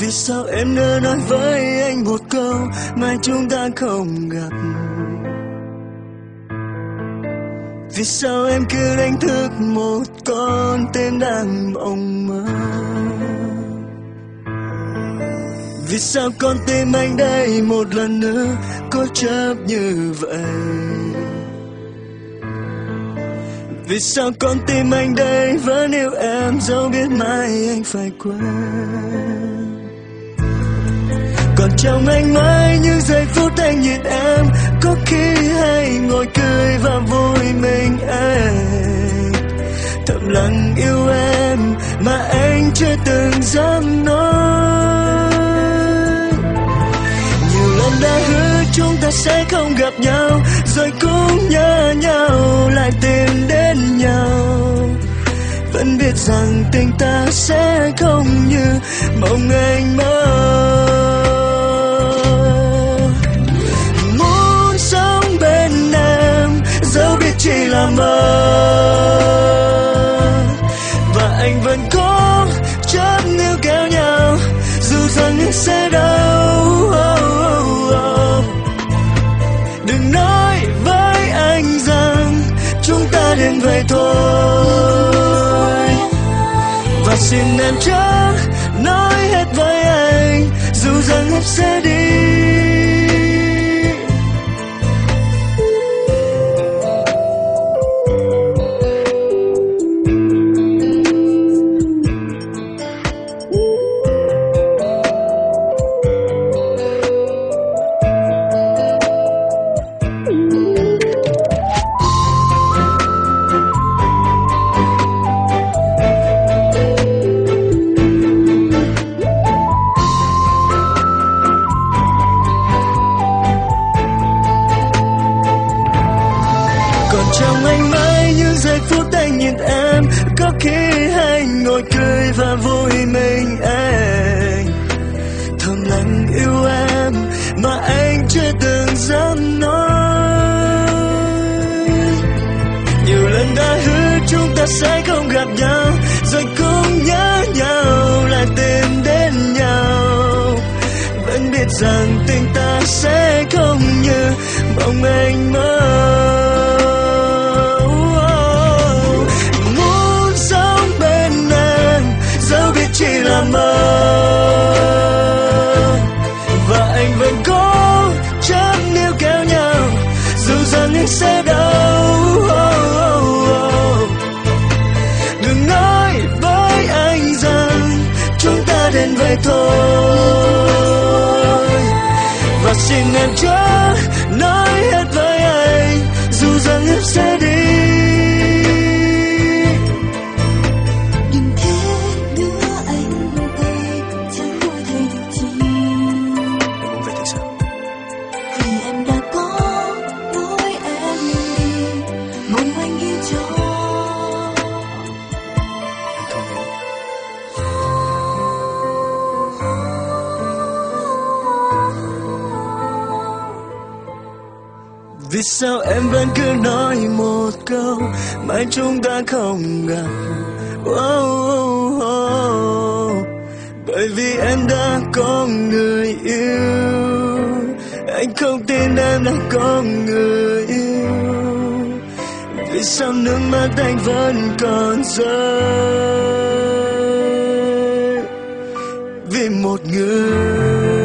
vì sao em đã nói với anh một câu mai chúng ta không gặp? Vì sao em cứ đánh thức một con tim đang mộng mơ? Vì sao con tim anh đây một lần nữa có chấp như vậy? Vì sao con tim anh đây vẫn yêu em dẫu biết mai anh phải quên? Còn trong anh mãi những giây phút anh nhìn em, có khi hay ngồi cười và vui mình anh thầm lặng yêu em mà anh chưa từng dám nói. Nhiều lần đã hứa chúng ta sẽ không gặp nhau, rồi cũng nhớ nhau, lại tìm đến nhau. Vẫn biết rằng tình ta sẽ không như mong anh mơ. Sẽ đau. Đừng nói với anh rằng chúng ta đến vậy thôi. Và xin em chớ nói hết với anh, dù rằng em sẽ đi trong anh mãi những giây phút anh nhìn em. Có khi anh ngồi cười và vui mình anh. Thầm lặng yêu em mà anh chưa từng dám nói. Nhiều lần đã hứa chúng ta sẽ không gặp nhau, rồi cũng nhớ nhau, lại tìm đến nhau. Vẫn biết rằng tình ta sẽ không như mong anh mơ. Anh sẽ đâu? đừng nói với anh rằng chúng ta đến vậy thôi và xin em chớ Vì sao em vẫn cứ nói một câu Mai chúng ta không gặp? Oh, oh, oh. Bởi vì em đã có người yêu. Anh không tin em đã có người yêu. Vì sao nước mắt anh vẫn còn rơi? Vì một người.